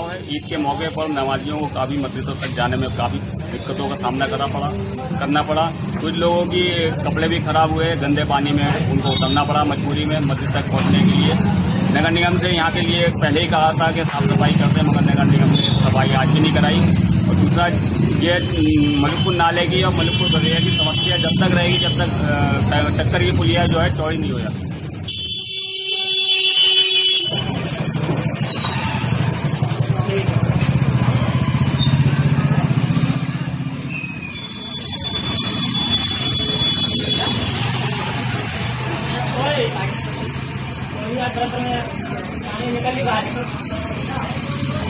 है। ईद के मौके पर नमाजियों को काफ़ी मदरसों तक जाने में काफ़ी दिक्कतों का सामना करना पड़ा करना पड़ा। कुछ लोगों की कपड़े भी खराब हुए, गंदे पानी में उनको उतरना पड़ा मजबूरी में मस्जिद तक पहुँचने के लिए। नगर निगम से यहाँ के लिए पहले ही कहा था कि साफ़ सफ़ाई करते हैं, मगर नगर निगम ने सफ़ाई आज भी नहीं कराई। और दूसरा, ये मलिकपुर नाले की और मलिकपुर दरिया की समस्या जब तक रहेगी, जब तक टक्कर की पुलिया जो है चौड़ी नहीं हो जाती।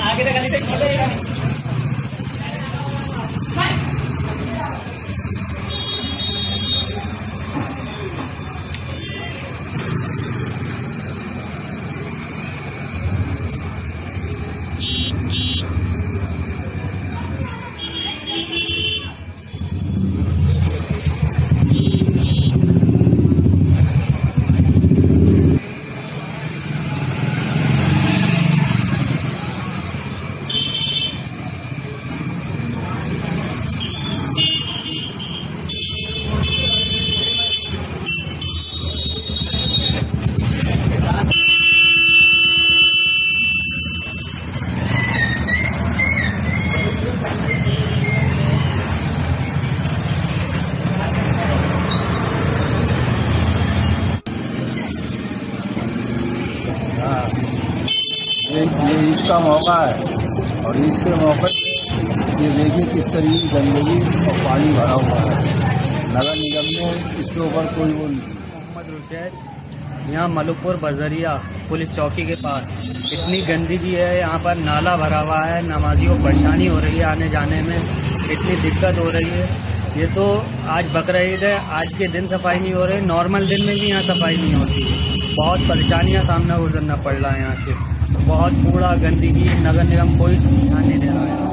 आगे तो गली से छोड़ देगा ईद का मौका है और ईद के मौके ये देखिए किस तरीके की गंदगी और पानी भरा हुआ है। नगर निगम ने इसके ऊपर कोई वो नहीं मोहम्मद रुशैद, यहाँ मलुकपुर बजरिया पुलिस चौकी के पास। इतनी गंदगी है, यहाँ पर नाला भरा हुआ है, नमाजियों को परेशानी हो रही है आने जाने में। इतनी दिक्कत हो रही है। ये तो आज बकरा ईद है, आज के दिन सफ़ाई नहीं हो रही, नॉर्मल दिन में भी यहाँ सफ़ाई नहीं होती। बहुत परेशानियाँ सामना गुजरना पड़ रहा है यहाँ से। बहुत कूड़ा गंदगी नगर निगम कोई ध्यान नहीं दे रहा है